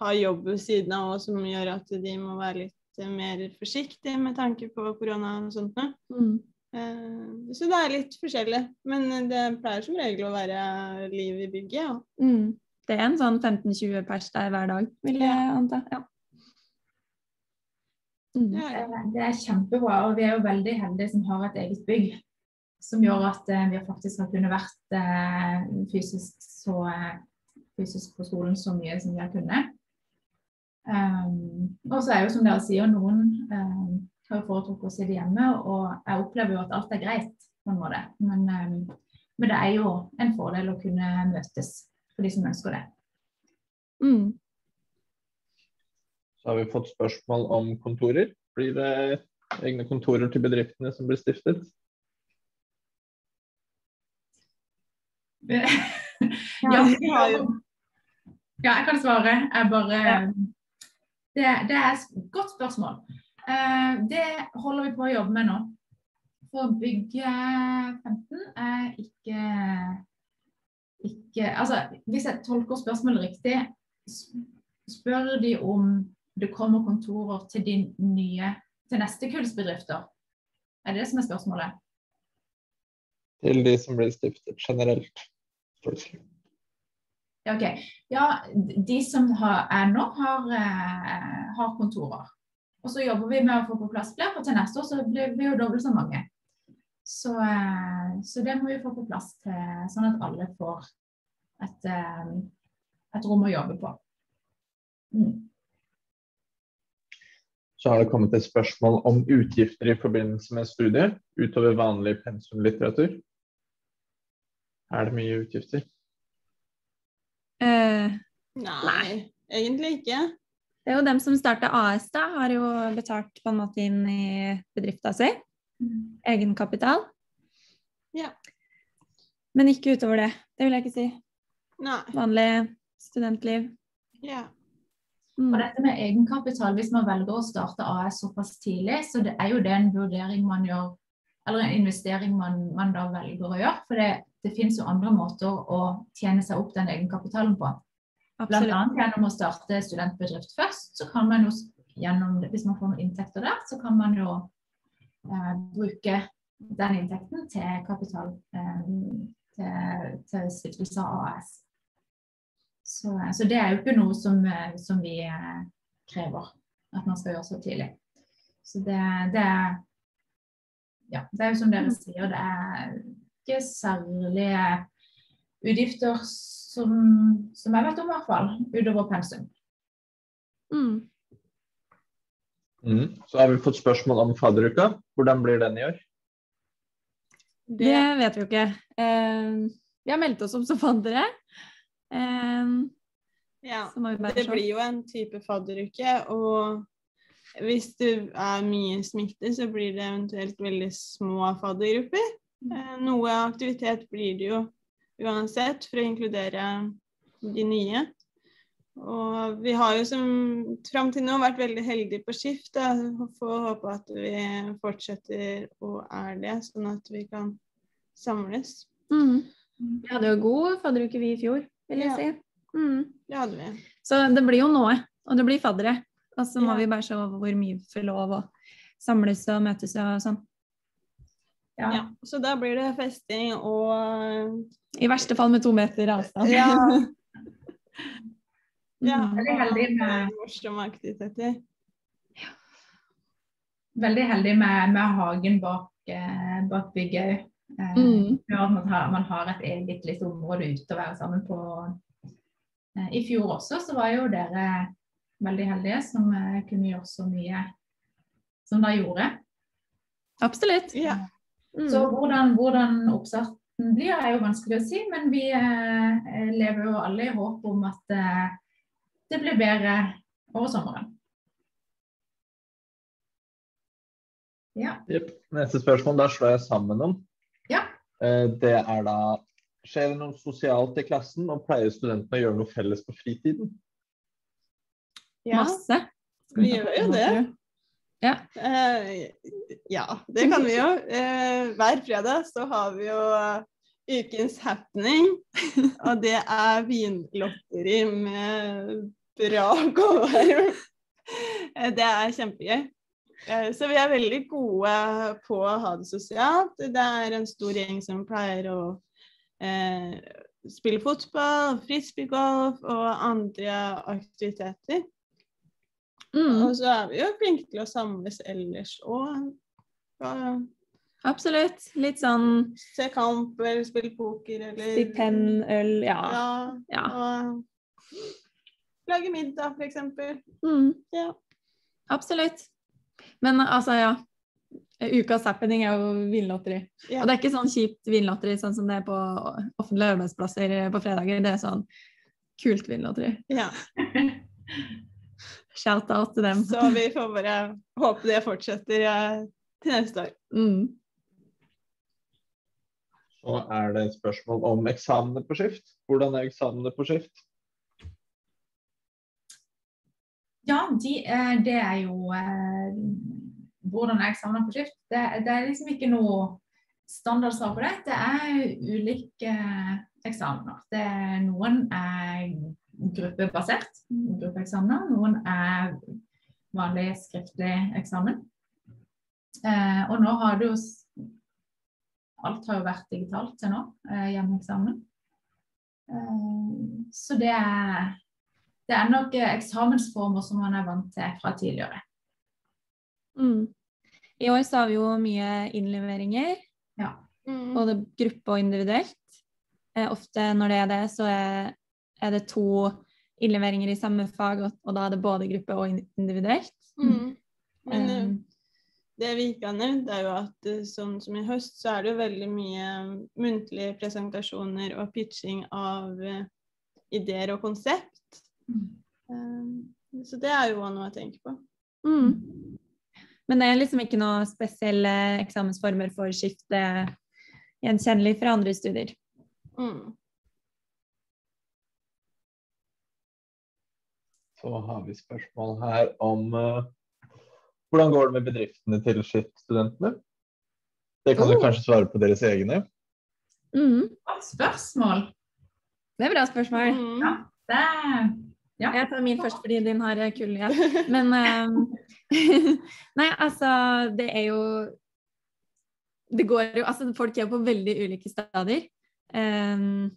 har jobb ved siden av òg, som gjør at de må være litt eh, mer forsiktige med tanke på korona og sånt. noe. Eh, Så det er litt forskjellig. Men det pleier som regel å være liv i bygget. Ja. Mm. Det er en sånn 15-20 pers der hver dag, vil jeg anta. Ja. Mm. Det er kjempebra, og vi er jo veldig heldige som har et eget bygg. Som gjør at eh, vi faktisk har kunnet vært eh, fysisk, så, eh, fysisk på skolen så mye som vi har kunnet. Um, og så er jo som dere sier, noen um, har foretrukket å sitte hjemme, og jeg opplever jo at alt er greit på en måte. Men, um, men det er jo en fordel å kunne møtes for de som ønsker det. Mm. Så har vi fått spørsmål om kontorer. Blir det egne kontorer til bedriftene som blir stiftet? ja, Ja, jeg kan svare. Jeg bare det, det er et godt spørsmål. Eh, det holder vi på å jobbe med nå. For bygg 15 er ikke, ikke Altså, hvis jeg tolker spørsmålet riktig, spør de om det kommer kontorer til de nye til neste kulls bedrifter? Er det det som er spørsmålet? Til de som blir stiftet generelt. Ja, ok. Ja, de som har, er nå, har, eh, har kontorer. Og så jobber vi med å få på plass flere, for til neste år så blir vi jo dobbelt så mange. Så, eh, så det må vi få på plass til, sånn at alle får et, eh, et rom å jobbe på. Mm. Så har det kommet et spørsmål om utgifter i forbindelse med studiet utover vanlig pensumlitteratur. Er det mye utgifter? Eh, Nei, egentlig ikke. det er jo dem som starta AS, da, har jo betalt på en måte inn i bedrifta si. Egenkapital. Ja. Men ikke utover det. Det vil jeg ikke si. Nei. Vanlig studentliv. Ja. Mm. Og dette med egenkapital, hvis man velger å starte AS såpass tidlig, så det er jo det en vurdering man gjør, eller en investering man, man da velger å gjøre. For det, det finnes jo andre måter å tjene seg opp den egenkapitalen på. Blant annet gjennom å starte studentbedrift først, så kan man jo gjennom, hvis man får noen inntekter der, så kan man jo eh, bruke den inntekten til kapital eh, til, til stiftelse av AS. Så, eh, så det er jo ikke noe som, eh, som vi eh, krever at man skal gjøre så tidlig. Så det, det er ja, det er jo som dere sier, det er ikke særlige utgifter som, som jeg vet om, i hvert fall, utover pensum. Mm. Mm. Så har vi fått spørsmål om fadderuka. Hvordan blir den i år? Det vet vi jo ikke. Eh, vi har meldt oss om som faddere. Eh, ja. Det blir jo en type fadderuke, og hvis det er mye smitte, så blir det eventuelt veldig små faddergrupper. Eh, Noe aktivitet blir det jo uansett for å inkludere de nye. Og vi har jo som fram til nå vært veldig heldige på skift. Da. Får håpe at vi fortsetter og er det, sånn at vi kan samles. Mm. Vi hadde jo god fadderuke vi i fjor, vil jeg Ja. si. Mm. Det hadde vi. Så det blir jo noe, og det blir faddere. Og så må Ja. vi bare se hvor mye vi får lov å samles og møtes og sånn. Ja. Ja. Så da blir det festing og I verste fall med to meter avstand. Ja. ja Mm. Veldig heldig med- morsomme aktiviteter. Veldig heldig med, med hagen bak, eh, bak bygget. Eh, Mm. gjør man har, man har et eget litt område ute å være sammen på. Eh, I fjor også så var jo dere veldig heldige som eh, kunne gjøre så mye som dere gjorde. Absolutt. Ja. Mm. Så hvordan, hvordan oppstarten blir er jo vanskelig å si, men vi eh, lever jo alle i håp om at eh, det blir bedre over sommeren. Ja. Yep. Neste spørsmål, da slår jeg sammen noen. Eh, Det er da Skjer det noe sosialt i klassen, og pleier studentene å gjøre noe felles på fritiden? ja. Masse. Vi gjør jo det. Ja. Uh, ja, det kan vi jo. Uh, hver fredag så har vi jo ukens happening, og det er vinlotteri med bra gård. Eh, det er kjempegøy. Eh, så vi er veldig gode på å ha det sosialt. Det er en stor gjeng som pleier å eh, spille fotball, frisbeegolf og andre aktiviteter. Mm. Og så er vi jo flinke til å samles ellers òg. Absolutt. Litt sånn se kamp eller spille poker eller stipend, øl, ja. Ja. ja. Og lage middag, for eksempel. Mm. Ja. Absolutt. Men altså, ja. Ukas happening er jo vinlotteri. Ja. Og det er ikke sånn kjipt vinlotteri sånn som det er på offentlige arbeidsplasser på fredager. Det er sånn kult vinlotteri. ja. Shout-out til dem. Så vi får bare håpe det fortsetter eh, til neste år. Mm. Så er det et spørsmål om eksamener på skift. Hvordan er eksamener på skift? Ja, de, det er jo eh, Hvordan er savner på skift? Det, det er liksom ikke noe standardsvar på det. Det er ulike eh, eksamener. Det, noen er gruppebasert, gruppeeksamener. Noen er vanlig skriftlig eksamen. Eh, og nå har det jo Alt har jo vært digitalt til nå, hjemmeeksamen. Eh, så det er det er nok eh, eksamensformer som man er vant til fra tidligere. Mm. I år så har vi jo mye innleveringer, Mm. både gruppe og individuelt. Eh, ofte når det er det, så er, er det to innleveringer i samme fag, og, og da er det både gruppe og individuelt. Mm. Men eh, Um, det vi ikke har nevnt, er jo at sånn som i høst, så er det jo veldig mye muntlige presentasjoner og pitching av uh, ideer og konsept. Eh, Så det er jo noe jeg tenker på. Mm. Men det er liksom ikke noe spesielle eksamensformer for skifte gjenkjennelig fra andre studier. Mm. Så har vi spørsmål her om uh, hvordan går det med bedriftene til skiftstudentene? Det kan du Oh. kanskje svare på deres egne. Mm. Spørsmål. Det er bra spørsmål. Mm. Ja. Det Ja. Jeg tar min først fordi din har kull igjen. Men ehm, Nei, altså, det er jo Det går jo Altså, folk er jo på veldig ulike stadier. Ehm,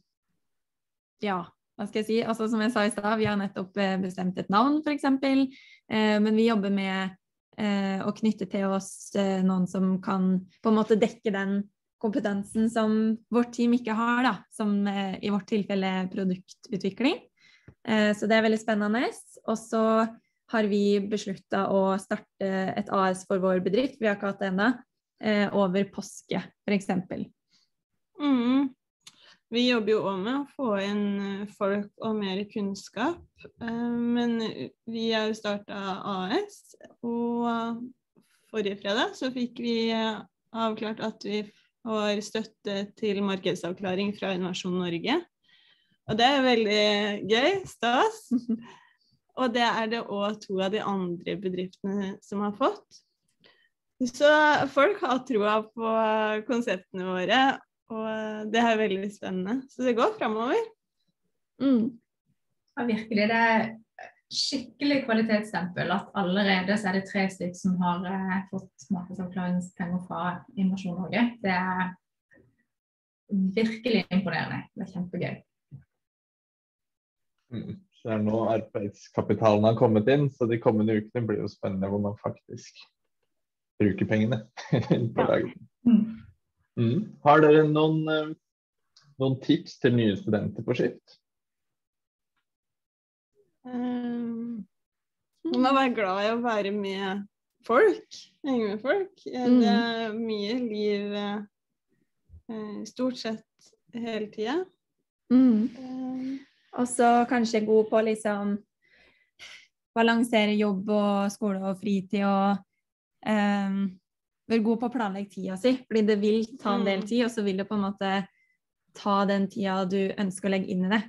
ja, hva skal jeg si? Altså, som jeg sa i stad, vi har nettopp eh, bestemt et navn, f.eks. Uh, men vi jobber med eh, å knytte til oss eh, noen som kan på en måte dekke den kompetansen som vårt team ikke har, da. Som eh, i vårt tilfelle produktutvikling. Eh, Så det er veldig spennende. Og så har vi beslutta å starte et AS for vår bedrift, vi har ikke hatt det ennå, eh, over påske f.eks. Mm. Vi jobber jo òg med å få inn eh, folk og mer kunnskap. Men vi har jo starta AS, og forrige fredag så fikk vi avklart at vi får støtte til markedsavklaring fra Innovasjon Norge. Og det er veldig gøy. Stas. Og det er det òg to av de andre bedriftene som har fått. Så folk har troa på konseptene våre, Og det er veldig spennende. Så det går framover. Mm. Ja, virkelig. Det er skikkelig kvalitetsstempel at allerede så er det tre stykker som har eh, fått markedsavklaringspenger fra Innovasjon Norge. Det er virkelig imponerende. Det er kjempegøy. Mm. Så det er nå arbeidskapitalen har kommet inn, så de kommende ukene blir jo spennende hvor man faktisk bruker pengene. på Ja. Mm. Mm. Har dere noen, eh, noen tips til nye studenter på skift? Um, man må være glad i å være med folk. Henge med folk. Mm. Det er mye liv eh, eh, stort sett hele tida. Mm. Um, Og så kanskje god på liksom balansere jobb og skole og fritid og um, være god på å planlegge tida si, fordi det vil ta en del Mm. tid, og så vil det på en måte ta den tida du ønsker å legge inn i det.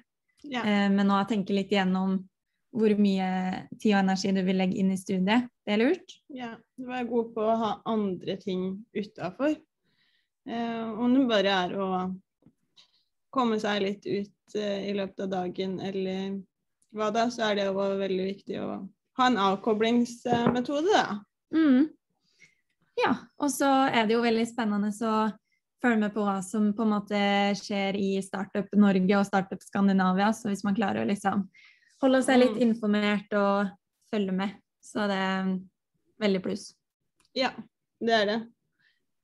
ja. Uh, men nå tenke litt igjennom hvor mye tid og energi du vil legge inn i studiet. Det er lurt. ja. Være god på å ha andre ting utafor. Eh, om det bare er å komme seg litt ut eh, i løpet av dagen eller hva da, så er det jo veldig viktig å ha en avkoblingsmetode, da. Mm. Ja, og så er det jo veldig spennende å følge med på hva som på en måte skjer i Startup Norge og Startup Skandinavia. Så hvis man klarer å liksom holde seg litt Mm. informert og følge med, så er det veldig pluss. Ja, det er det.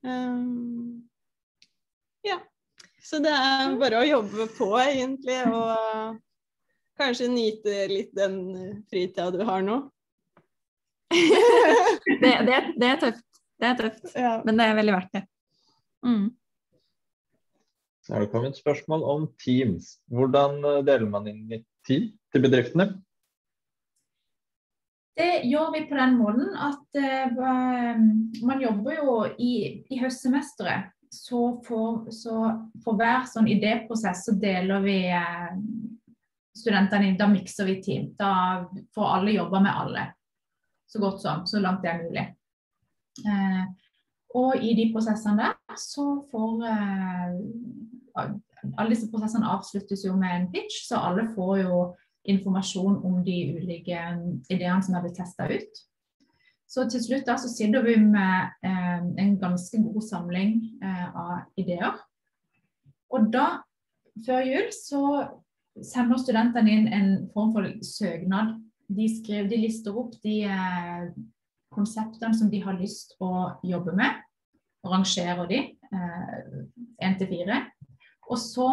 Um. Så det er bare å jobbe på, egentlig, og kanskje nyte litt den fritida du har nå. Det, det, det er tøft. Det er tøft, Ja. men det er veldig verdt det. Mm. Så har det kommet spørsmål om Teams. Hvordan eh, deler man inn i team til bedriftene? Det gjør vi på den måten at uh, man jobber jo i, i høstsemesteret. Så for, så for hver sånn idéprosess så deler vi eh, studentene inn. Da mikser vi team. Da får alle jobbe med alle. Så godt som. Så langt det er mulig. Eh, og i de prosessene der så får eh, Alle disse prosessene avsluttes jo med en pitch, så alle får jo informasjon om de ulike um, ideene som er blitt testa ut. Så til slutt da så sitter vi med eh, en ganske god samling eh, av ideer. Og da, før jul, så sender studentene inn en form for søknad. De, skriver, de lister opp de eh, konseptene som de har lyst å jobbe med, rangerer de én til fire. Og så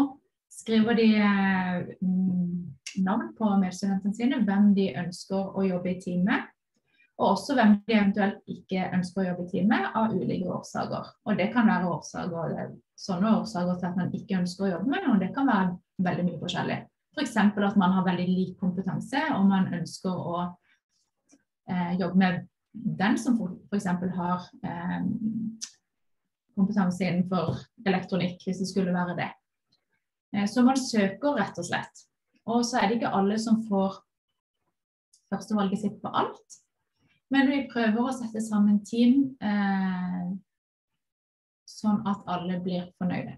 skriver de eh, mm, navn på medstudentene sine, hvem de ønsker å jobbe i team med. Og også hvem de eventuelt ikke ønsker å jobbe i team med av ulike årsaker. Og det kan være årsaker, sånne årsaker til at man ikke ønsker å jobbe med, og det kan være veldig mye forskjellig. F.eks. For at man har veldig lik kompetanse, og man ønsker å eh, jobbe med den som f.eks. har eh, kompetanse innenfor elektronikk, hvis det skulle være det. Eh, Så man søker rett og slett. Og så er det ikke alle som får førstevalget sitt på alt. Men vi prøver å sette sammen team eh, sånn at alle blir fornøyde.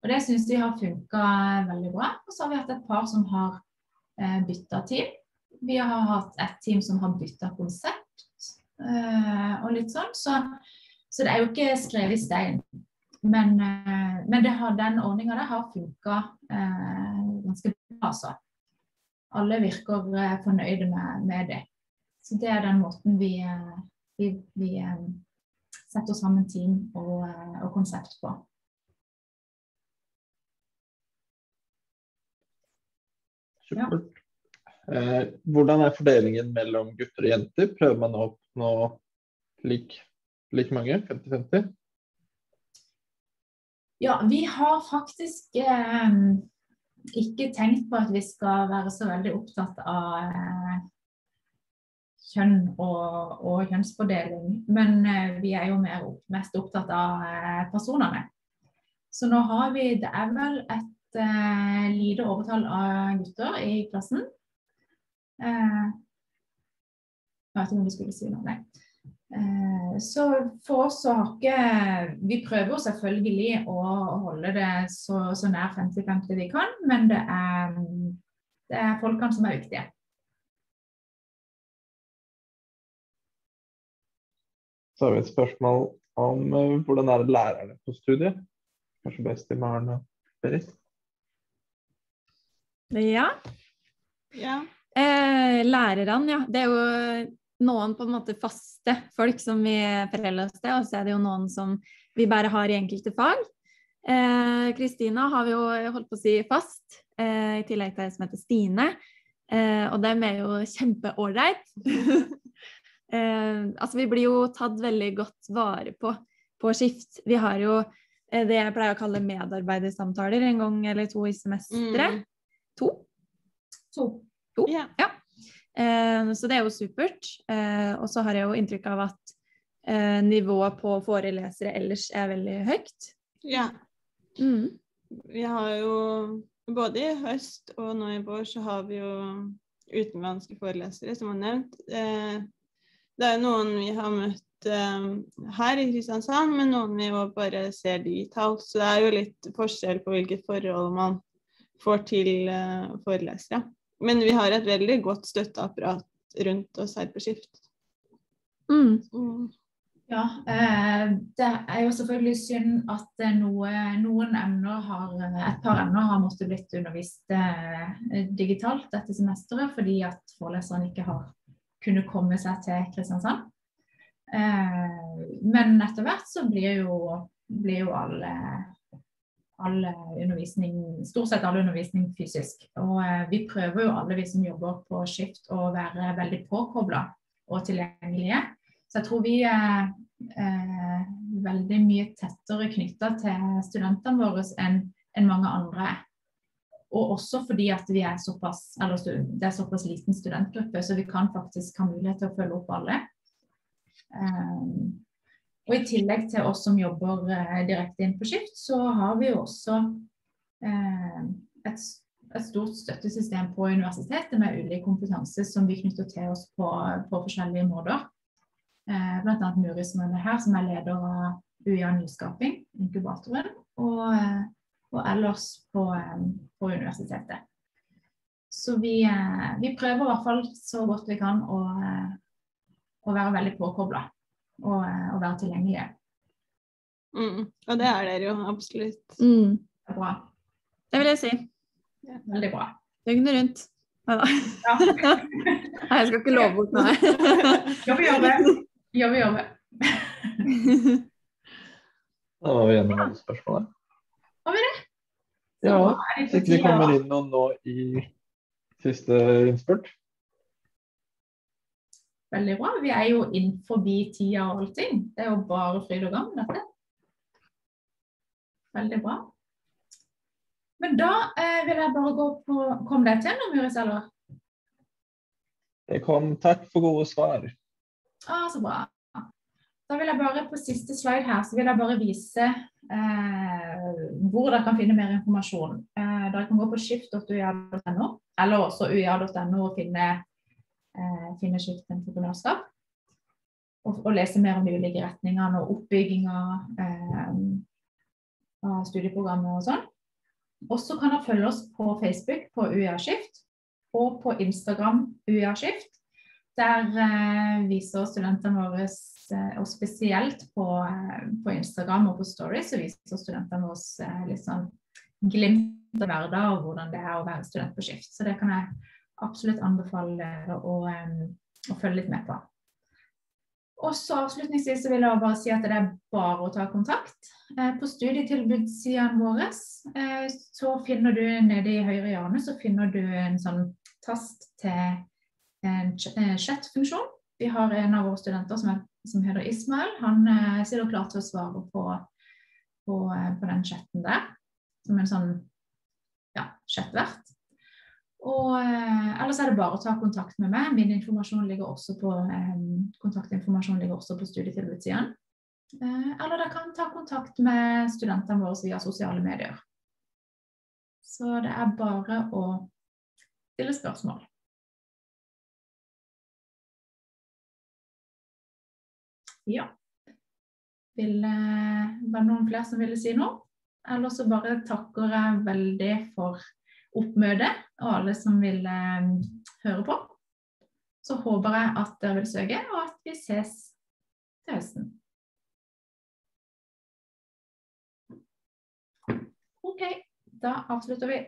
Og det syns vi har funka veldig bra. Og så har vi hatt et par som har eh, bytta team. Vi har hatt et team som har bytta konsept eh, og litt sånn. Så, så det er jo ikke skrevet i stein. Men, eh, men har, den ordninga der har funka eh, ganske bra, altså. Alle virker eh, fornøyde med, med det. Så det er den måten vi, eh, vi, vi eh, setter sammen team og, eh, og konsept på. Ja. Eh, hvordan er fordelingen mellom gutter og jenter? Prøver man å oppnå lik, like mange? 50-50? Ja, vi har faktisk eh, ikke tenkt på at vi skal være så veldig opptatt av eh, kjønn og, og kjønnsfordeling. Men eh, vi er jo mer mest opptatt av eh, personene. Så nå har vi Det er vel et eh, lite overtall av gutter i klassen. Eh, jeg vet ikke om vi skulle si noe, nei. Så for oss så har ikke Vi prøver selvfølgelig å holde det så, så nær 50-50 vi kan, men det er, det er folkene som er viktige. Så har vi et spørsmål om eh, hvordan er det lærerne på studiet? Kanskje best i Maren og Berit? Ja. Ja. Eh, lærerne, ja. Det er jo noen på en måte faste folk som vi forholder oss til, og så er det jo noen som vi bare har i enkelte fag. Eh, Kristina har vi jo holdt på å si fast, eh, i tillegg til ei som heter Stine. Eh, og dem er jo kjempeålreit. eh, altså, vi blir jo tatt veldig godt vare på på skift. Vi har jo eh, det jeg pleier å kalle medarbeidersamtaler en gang eller to i semesteret. Mm. To? To. Ja. Eh, så det er jo supert. Eh, og så har jeg jo inntrykk av at eh, nivået på forelesere ellers er veldig høyt. ja. Mm. Vi har jo både i høst og nå i vår så har vi jo utenlandske forelesere, som var nevnt. Det er noen vi har møtt eh, her i Kristiansand, men noen vi jo bare ser digitalt. Så det er jo litt forskjell på hvilket forhold man får til uh, forelesere. Men vi har et veldig godt støtteapparat rundt oss her på Skift. Mm. Mm. Ja, eh, det er jo selvfølgelig synd at noe, noen emner har, et par emner har måttet blitt undervist eh, digitalt dette semesteret fordi at foreleserne ikke har kunnet komme seg til Kristiansand. Eh, men etter hvert så blir jo, blir jo alle, alle undervisning, stort sett all undervisning fysisk. Og eh, vi prøver jo alle vi som jobber på skift å være veldig påkobla og tilgjengelige. Så jeg tror vi er eh, veldig mye tettere knytta til studentene våre enn enn mange andre er. Og også fordi at vi er såpass, eller det er såpass liten studentgruppe, så vi kan faktisk ha mulighet til å følge opp alle. Um, og i tillegg til oss som jobber uh, direkte inn på skift, så har vi jo også uh, et, et stort støttesystem på universitetet med ulik kompetanse som vi knytter til oss på, på forskjellige måter. Uh, blant annet Muri som er her, som er leder av UiA Nyskaping, inkubatoren, og, eh, og ellers på, eh, på universitetet. Så vi, eh, vi prøver i hvert fall så godt vi kan å, eh, å være veldig påkobla og, og være tilgjengelige. Mm. Og det er dere jo absolutt. Mm. Det er bra. Det vil jeg si. Veldig bra. Døgnet rundt. Neida. Ja. Nei, jeg skal ikke love bort noe. Jobbe, jobbe. Jobbe, jobbe. Da var vi gjennom alle spørsmålene. Har vi det? Ja, Så det Hvis ikke det kommer inn noen nå i siste innspurt. Veldig bra. Vi er jo inn forbi tida og allting. Det er jo bare fryd og gammen, dette. Veldig bra. Men da eh, vil jeg bare gå på Kom det til noe, Muris, eller? Det kom takk for gode svar. Ah, så bra. Da vil jeg bare på siste slide her, så vil jeg bare vise hvor dere kan finne mer informasjon. Eh, dere kan gå på skift.uia.no, eller også uia.no og finne, eh, finne Skift entreprenørskap. Og, og lese mer om de ulike retningene og oppbygginga eh, av studieprogrammet og sånn. Og så kan dere følge oss på Facebook på UiA Skift og på Instagram UiA Skift. Der eh, viser studentene våre, eh, og spesielt på, eh, på Instagram og på Stories, så viser studentene oss eh, litt sånn glimt av hverdag og hvordan det er å være student på skift. Så det kan jeg absolutt anbefale dere å, å følge litt med på. Og så avslutningsvis så vil jeg bare si at det er bare å ta kontakt. Eh, På studietilbudssidene våre så finner du nede i høyre hjørne så finner du en sånn tast til en chat-funksjon. Vi har en av våre studenter som, er, som heter Ismael. Han eh, sitter klar til å svare på, på, eh, på den chatten der. Som en sånn ja, chatvert. Og eh, ellers er det bare å ta kontakt med meg. Min informasjon ligger også på, eh, kontaktinformasjon ligger også på studietilbudssiden. Eh, eller dere kan ta kontakt med studentene våre via sosiale medier. Så det er bare å stille spørsmål. Ja. Vil, det var det noen flere som ville si noe? Eller så bare takker jeg veldig for oppmøtet og alle som ville eh, høre på. Så håper jeg at dere vil søke, og at vi ses til høsten. OK, da avslutter vi.